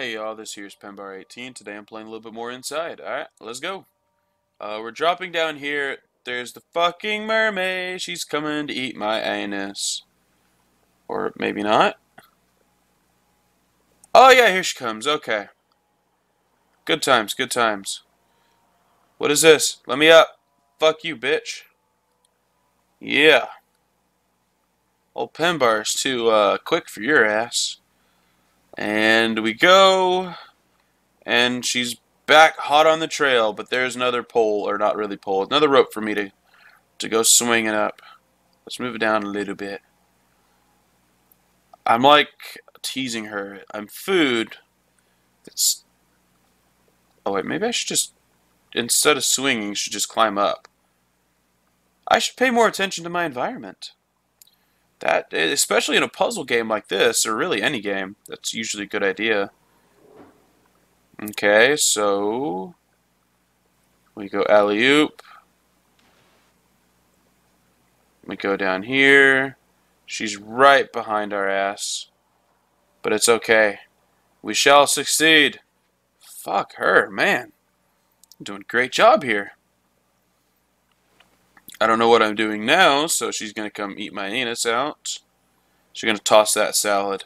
Hey y'all, this here's Penbar18. Today I'm playing a little bit more inside. Alright, let's go. Uh, we're dropping down here. There's the fucking mermaid. She's coming to eat my anus. Or maybe not. Oh yeah, here she comes. Okay. Good times, good times. What is this? Let me up. Fuck you, bitch. Yeah. Old Penbar's too uh, quick for your ass. And we go, and she's back hot on the trail, but there's another pole, or not really pole, another rope for me to, to go swinging up. Let's move it down a little bit. I'm like teasing her. I'm food. It's. Oh wait, maybe I should just, instead of swinging, should just climb up. I should pay more attention to my environment. That, especially in a puzzle game like this, or really any game, that's usually a good idea. Okay, so we go alley-oop. We go down here. She's right behind our ass. But it's okay. We shall succeed. Fuck her, man. I'm doing a great job here. I don't know what I'm doing now, so she's going to come eat my anus out. She's going to toss that salad.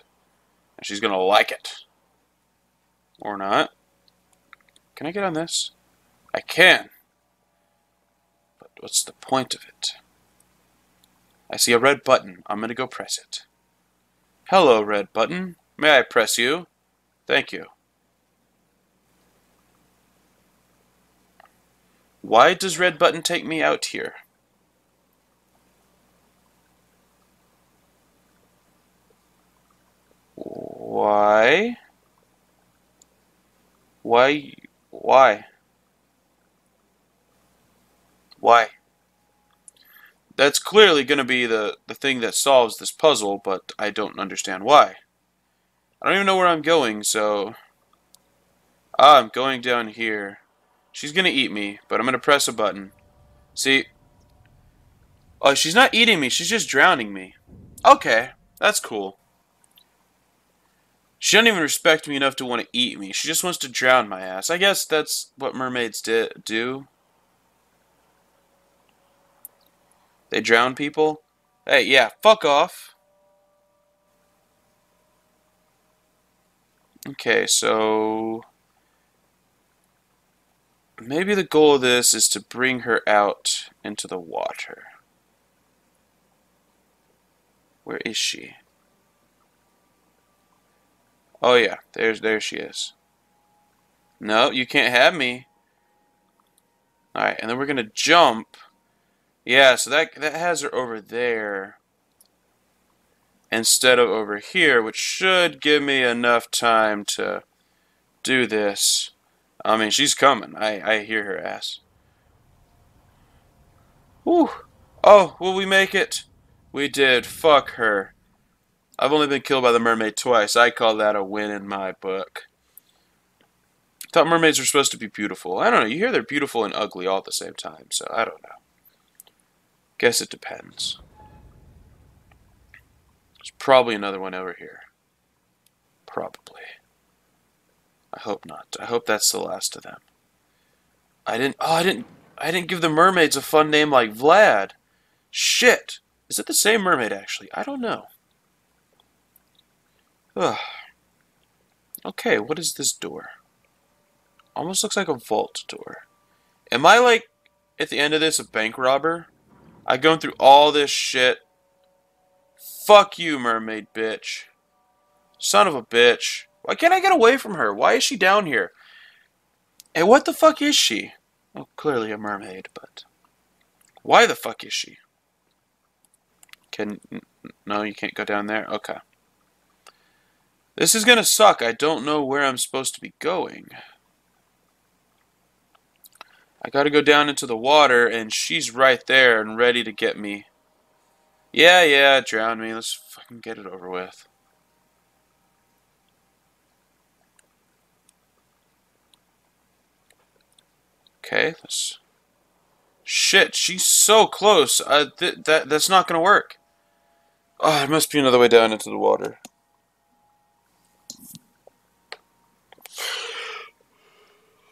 And she's going to like it. Or not. Can I get on this? I can. But what's the point of it? I see a red button. I'm going to go press it. Hello, red button. May I press you? Thank you. Why does red button take me out here? Why? Why? Why? Why? That's clearly going to be the, the thing that solves this puzzle, but I don't understand why. I don't even know where I'm going, so... I'm going down here. She's going to eat me, but I'm going to press a button. See? Oh, she's not eating me. She's just drowning me. Okay, that's cool. She doesn't even respect me enough to want to eat me. She just wants to drown my ass. I guess that's what mermaids do. They drown people? Hey, yeah, fuck off. Okay, so... Maybe the goal of this is to bring her out into the water. Where is she? Oh yeah, there's there she is. No, you can't have me. Alright, and then we're gonna jump. Yeah, so that that has her over there. Instead of over here, which should give me enough time to do this. I mean, she's coming. I, I hear her ass. Whew. Oh, will we make it? We did. Fuck her. I've only been killed by the mermaid twice. I call that a win in my book. Thought mermaids were supposed to be beautiful. I don't know. You hear they're beautiful and ugly all at the same time, so I don't know. Guess it depends. There's probably another one over here. Probably. I hope not. I hope that's the last of them. I didn't. Oh, I didn't. I didn't give the mermaids a fun name like Vlad. Shit. Is it the same mermaid actually? I don't know. Ugh. Okay, what is this door? Almost looks like a vault door. Am I like, at the end of this, a bank robber? I going through all this shit. Fuck you, mermaid bitch. Son of a bitch. Why can't I get away from her? Why is she down here? And what the fuck is she? Well, clearly a mermaid, but... Why the fuck is she? Can... No, you can't go down there? Okay. This is gonna suck. I don't know where I'm supposed to be going. I gotta go down into the water, and she's right there and ready to get me. Yeah, yeah, drown me. Let's fucking get it over with. Okay, let's... Shit, she's so close. Uh, th that That's not gonna work. Oh, there must be another way down into the water.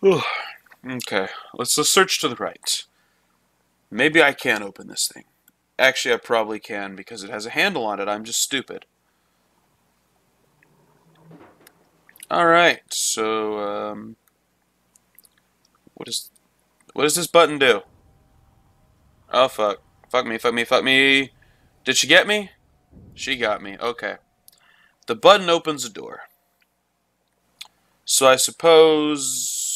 Okay, let's, let's search to the right. Maybe I can open this thing. Actually, I probably can because it has a handle on it. I'm just stupid. Alright, so, um... What is... What does this button do? Oh, fuck. Fuck me, fuck me, fuck me. Did she get me? She got me. Okay. The button opens a door. So I suppose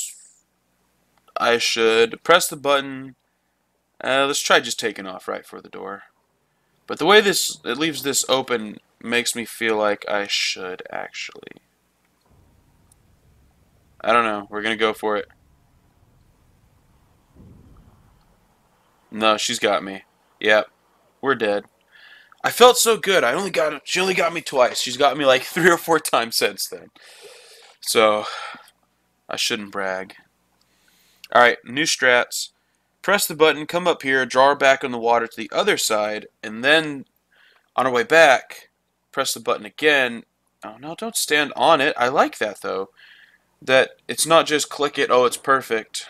I should press the button. Uh, let's try just taking off right for the door. But the way this it leaves this open makes me feel like I should actually. I don't know. We're going to go for it. No, she's got me. Yep. We're dead. I felt so good. I only got she only got me twice. She's got me like three or four times since then. So I shouldn't brag. Alright, new strats. Press the button, come up here, draw her back on the water to the other side, and then on our way back, press the button again. Oh no, don't stand on it. I like that though. That it's not just click it, oh it's perfect.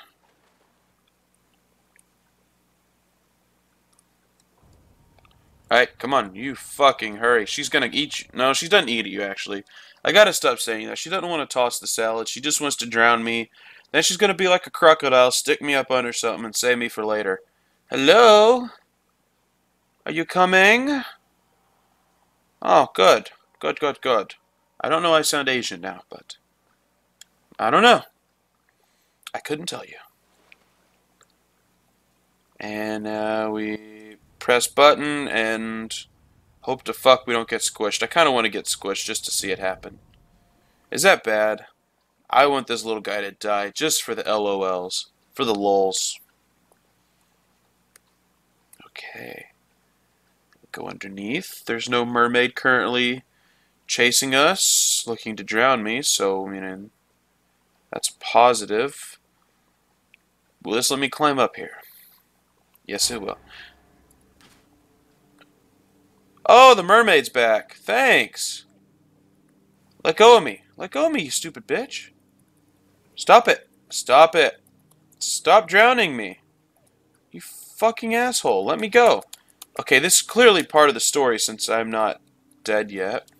Alright, come on, you fucking hurry. She's gonna eat you. No, she doesn't eat you, actually. I gotta stop saying that. She doesn't want to toss the salad. She just wants to drown me. Then she's gonna be like a crocodile, stick me up under something, and save me for later. Hello? Are you coming? Oh, good. Good, good, good. I don't know I sound Asian now, but... I don't know. I couldn't tell you. And uh, we press button and hope to fuck we don't get squished. I kind of want to get squished just to see it happen. Is that bad? I want this little guy to die just for the LOLs. For the lols. Okay. Go underneath. There's no mermaid currently chasing us, looking to drown me, so, I mean, that's positive. Will this let me climb up here? Yes, it will. Oh, the mermaid's back. Thanks. Let go of me. Let go of me, you stupid bitch. Stop it. Stop it. Stop drowning me. You fucking asshole. Let me go. Okay, this is clearly part of the story since I'm not dead yet.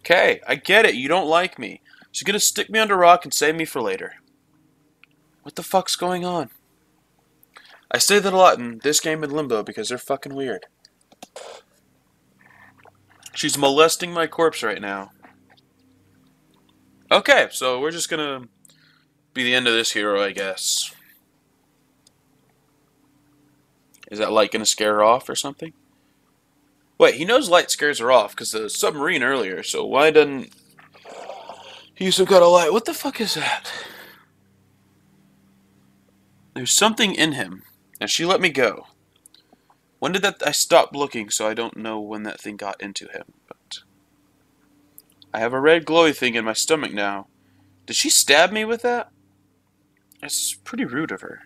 Okay, I get it. You don't like me. She's gonna stick me under a rock and save me for later. What the fuck's going on? I say that a lot in this game and Limbo because they're fucking weird. She's molesting my corpse right now. Okay, so we're just gonna be the end of this hero, I guess. Is that light gonna scare her off or something? Wait, he knows light scares her off because the submarine earlier, so why doesn't he some kind of light? What the fuck is that? There's something in him. And she let me go. When did that... I stopped looking, so I don't know when that thing got into him. But I have a red glowy thing in my stomach now. Did she stab me with that? That's pretty rude of her.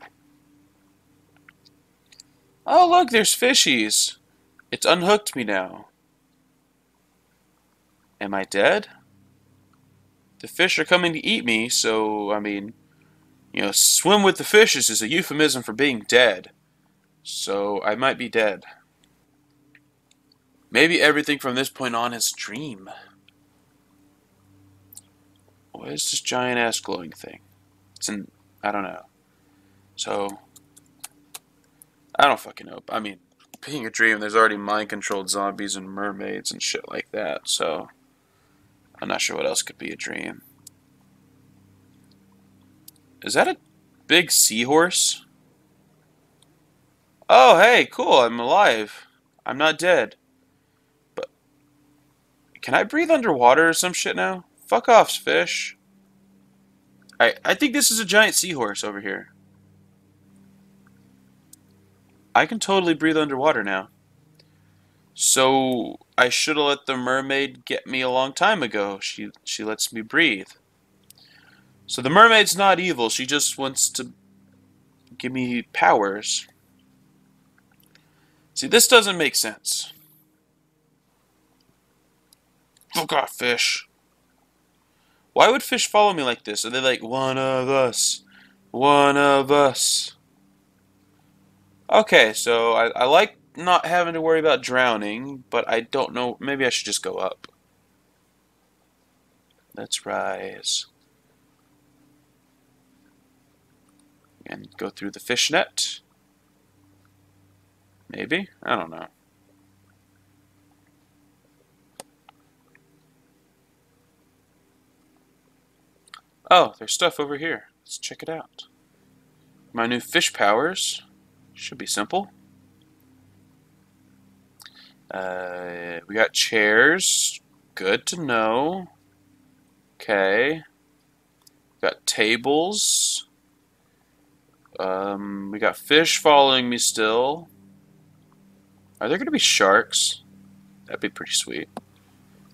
Oh, look, there's fishies. It's unhooked me now. Am I dead? The fish are coming to eat me, so, I mean... You know, swim with the fishes is a euphemism for being dead. So I might be dead. Maybe everything from this point on is dream. What is this giant ass glowing thing? It's an I don't know. So I don't fucking know. I mean, being a dream, there's already mind controlled zombies and mermaids and shit like that, so I'm not sure what else could be a dream. Is that a big seahorse? Oh, hey, cool, I'm alive. I'm not dead. But, can I breathe underwater or some shit now? Fuck off, fish. I, I think this is a giant seahorse over here. I can totally breathe underwater now. So, I should have let the mermaid get me a long time ago. She, she lets me breathe. So the mermaid's not evil, she just wants to give me powers. See, this doesn't make sense. Fuck off, fish. Why would fish follow me like this? Are they like, one of us? One of us. Okay, so I, I like not having to worry about drowning, but I don't know. Maybe I should just go up. Let's rise. And go through the fishnet. Maybe? I don't know. Oh, there's stuff over here. Let's check it out. My new fish powers. Should be simple. Uh, we got chairs. Good to know. Okay. Got tables. Um, we got fish following me still. Are there going to be sharks? That'd be pretty sweet.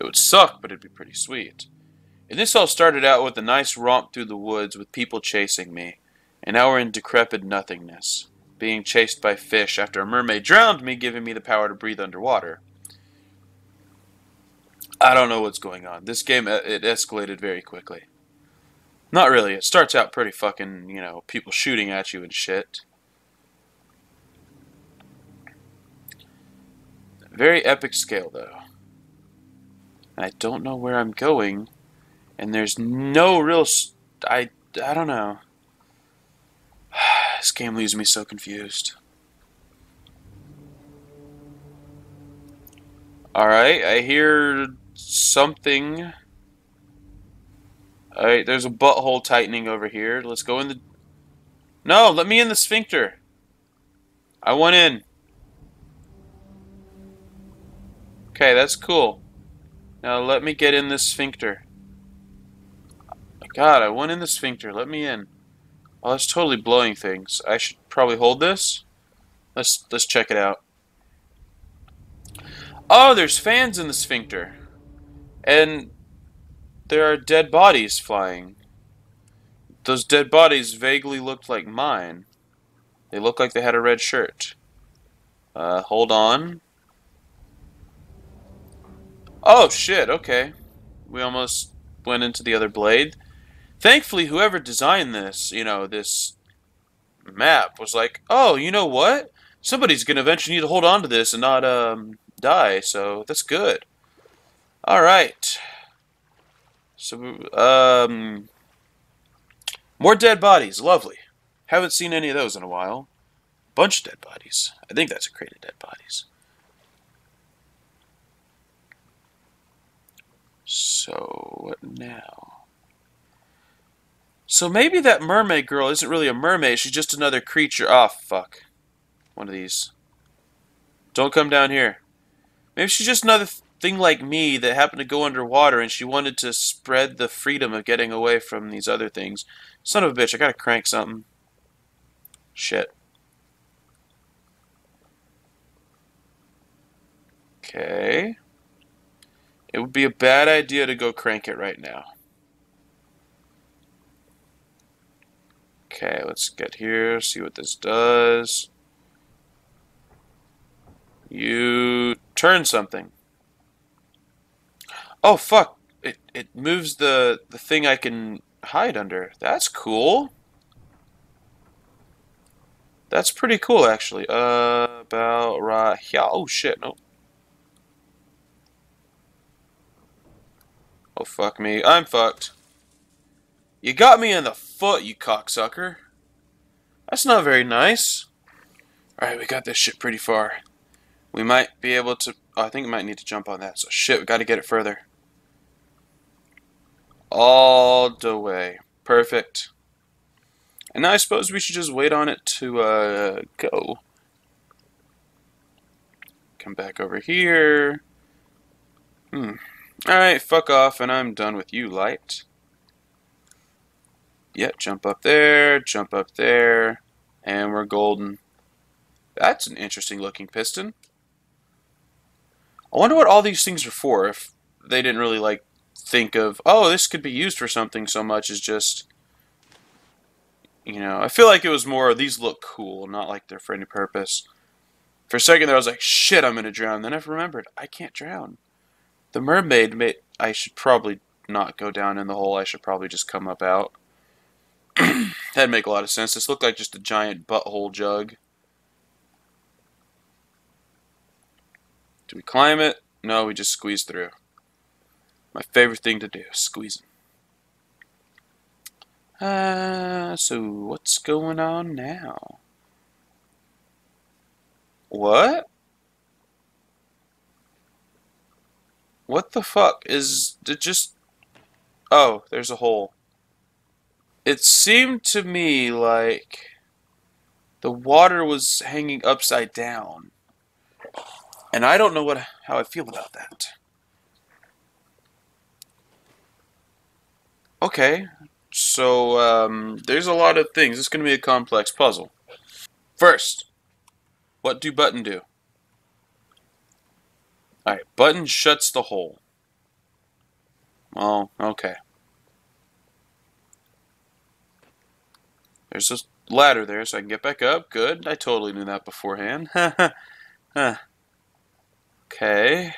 It would suck, but it'd be pretty sweet. And this all started out with a nice romp through the woods with people chasing me. And now we're in decrepit nothingness, being chased by fish after a mermaid drowned me, giving me the power to breathe underwater. I don't know what's going on. This game, uh, it escalated very quickly. Not really. It starts out pretty fucking, you know, people shooting at you and shit. Very epic scale, though. I don't know where I'm going, and there's no real... I, I don't know. this game leaves me so confused. Alright, I hear something. Alright, there's a butthole tightening over here. Let's go in the... No, let me in the sphincter. I want in. Okay, that's cool. Now let me get in this sphincter. God, I went in the sphincter. Let me in. Oh, that's totally blowing things. I should probably hold this. Let's let's check it out. Oh, there's fans in the sphincter. And there are dead bodies flying. Those dead bodies vaguely looked like mine. They look like they had a red shirt. Uh, hold on. Oh, shit, okay. We almost went into the other blade. Thankfully, whoever designed this, you know, this map was like, oh, you know what? Somebody's going to eventually need to hold on to this and not um, die, so that's good. Alright. So, um... More dead bodies. Lovely. Haven't seen any of those in a while. Bunch of dead bodies. I think that's a crate of dead bodies. So, what now? So maybe that mermaid girl isn't really a mermaid, she's just another creature. Oh, fuck. One of these. Don't come down here. Maybe she's just another thing like me that happened to go underwater and she wanted to spread the freedom of getting away from these other things. Son of a bitch, I gotta crank something. Shit. Okay. It would be a bad idea to go crank it right now. Okay, let's get here, see what this does. You turn something. Oh fuck! It it moves the the thing I can hide under. That's cool. That's pretty cool, actually. Uh, about right here. Oh shit! No. Oh, fuck me. I'm fucked. You got me in the foot, you cocksucker. That's not very nice. Alright, we got this shit pretty far. We might be able to... Oh, I think we might need to jump on that. So, shit, we gotta get it further. All the way. Perfect. And now I suppose we should just wait on it to, uh, go. Come back over here. Hmm. Alright, fuck off, and I'm done with you, light. Yep, jump up there, jump up there, and we're golden. That's an interesting looking piston. I wonder what all these things are for, if they didn't really, like, think of, oh, this could be used for something so much as just, you know, I feel like it was more, these look cool, not like they're for any purpose. For a second there, I was like, shit, I'm going to drown. Then I remembered, I can't drown. The mermaid made... I should probably not go down in the hole. I should probably just come up out. That'd make a lot of sense. This looked like just a giant butthole jug. Do we climb it? No, we just squeeze through. My favorite thing to do, squeezing. Uh, so what's going on now? What? What the fuck? Is it just... Oh, there's a hole. It seemed to me like the water was hanging upside down. And I don't know what how I feel about that. Okay, so um, there's a lot of things. It's going to be a complex puzzle. First, what do button do? Alright, button shuts the hole. Oh, okay. There's a ladder there so I can get back up. Good. I totally knew that beforehand. okay.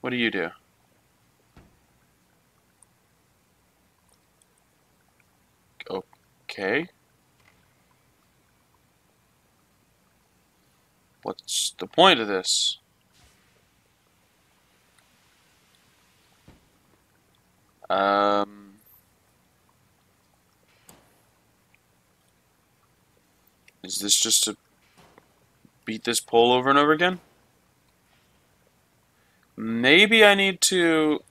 What do you do? Okay. What's the point of this? Um, is this just to beat this pole over and over again? Maybe I need to,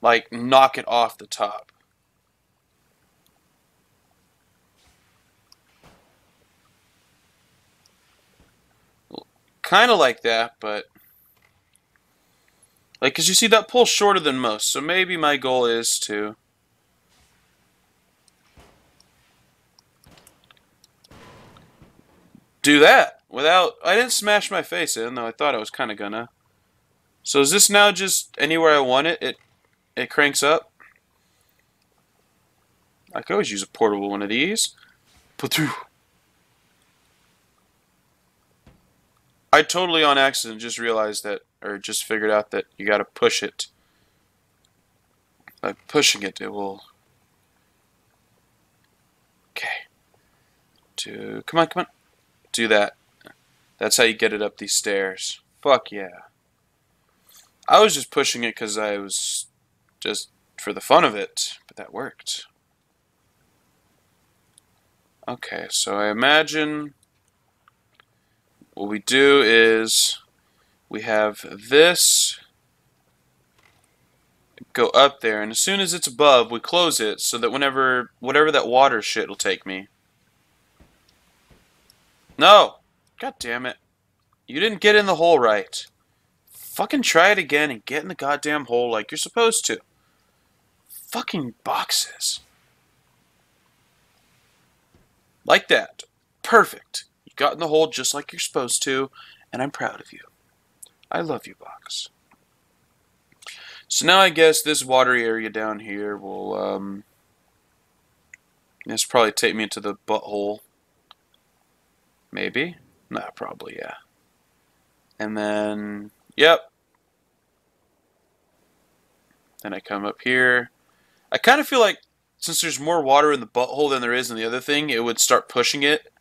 like, knock it off the top. Kind of like that, but... Like, because you see, that pull's shorter than most, so maybe my goal is to... Do that without... I didn't smash my face in, though I thought I was kind of gonna. So is this now just anywhere I want it, it, it cranks up? I could always use a portable one of these. I totally on accident just realized that, or just figured out that you got to push it. By pushing it, it will. Okay. To come on, come on, do that. That's how you get it up these stairs. Fuck yeah. I was just pushing it because I was just for the fun of it, but that worked. Okay, so I imagine what we do is we have this go up there and as soon as it's above we close it so that whenever whatever that water shit will take me no. God damn it. You didn't get in the hole right. Fucking try it again and get in the goddamn hole like you're supposed to. Fucking boxes. Like that. Perfect. You got in the hole just like you're supposed to, and I'm proud of you. I love you, Box. So now I guess this watery area down here will, um, this probably take me into the butthole. Maybe? Nah, probably, yeah. And then, yep. Then I come up here. I kind of feel like since there's more water in the butthole than there is in the other thing, it would start pushing it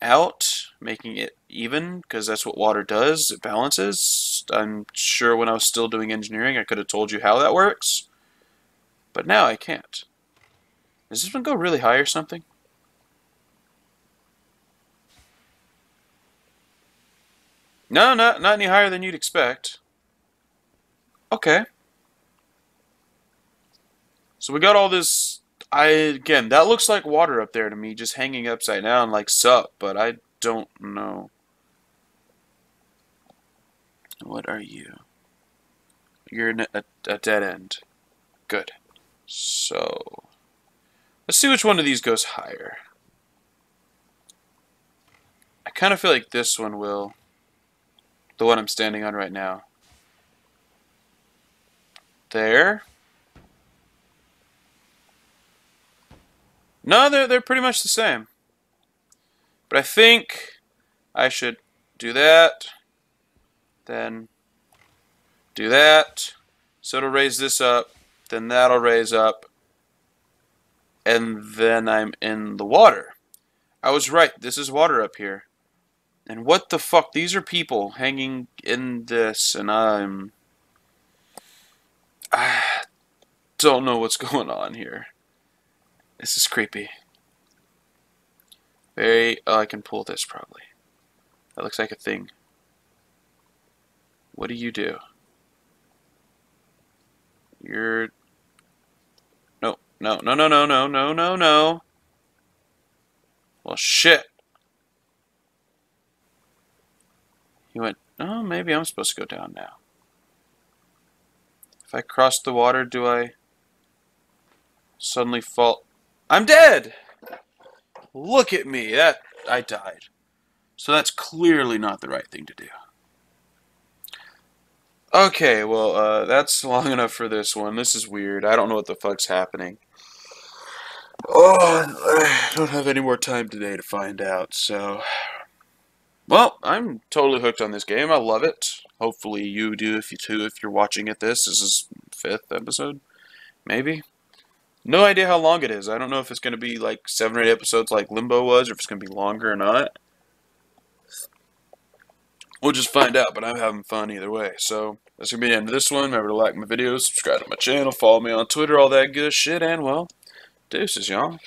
out, making it even, because that's what water does. It balances. I'm sure when I was still doing engineering, I could have told you how that works. But now I can't. Does this one go really high or something? No, not, not any higher than you'd expect. Okay. So we got all this I again, that looks like water up there to me, just hanging upside down like sup, but I don't know. What are you? You're a, a dead end. Good. So, let's see which one of these goes higher. I kind of feel like this one will. The one I'm standing on right now. There. No, they're, they're pretty much the same. But I think I should do that, then do that, So it'll raise this up, then that'll raise up, and then I'm in the water. I was right, this is water up here. And what the fuck? These are people hanging in this, and I'm... I don't know what's going on here. This is creepy. Very... Oh, I can pull this, probably. That looks like a thing. What do you do? You're... No, no, no, no, no, no, no, no, no. Well, shit. He went, oh, maybe I'm supposed to go down now. If I cross the water, do I suddenly fall? I'm dead! Look at me. That I died. So that's clearly not the right thing to do. Okay, well, uh, that's long enough for this one. This is weird. I don't know what the fuck's happening. Oh, I don't have any more time today to find out, so... Well, I'm totally hooked on this game. I love it. Hopefully you do if you too if you're watching it this. This is fifth episode. Maybe. No idea how long it is. I don't know if it's going to be like seven or eight episodes like Limbo was, or if it's going to be longer or not. We'll just find out, but I'm having fun either way. So, that's going to be the end of this one. Remember to like my videos, subscribe to my channel, follow me on Twitter, all that good shit, and, well, deuces, y'all.